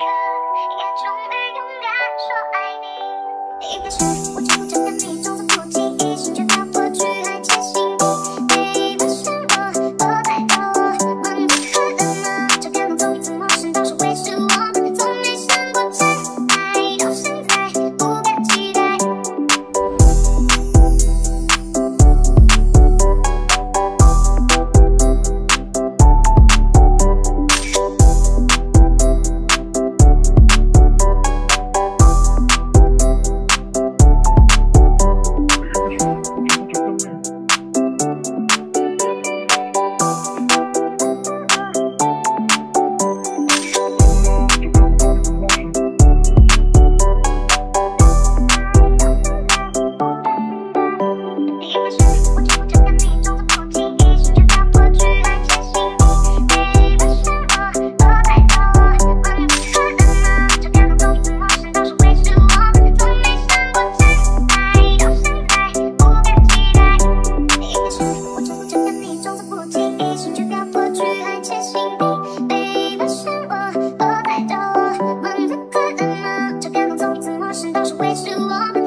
刻也终于勇敢说爱你。一开始我就不想看你装是我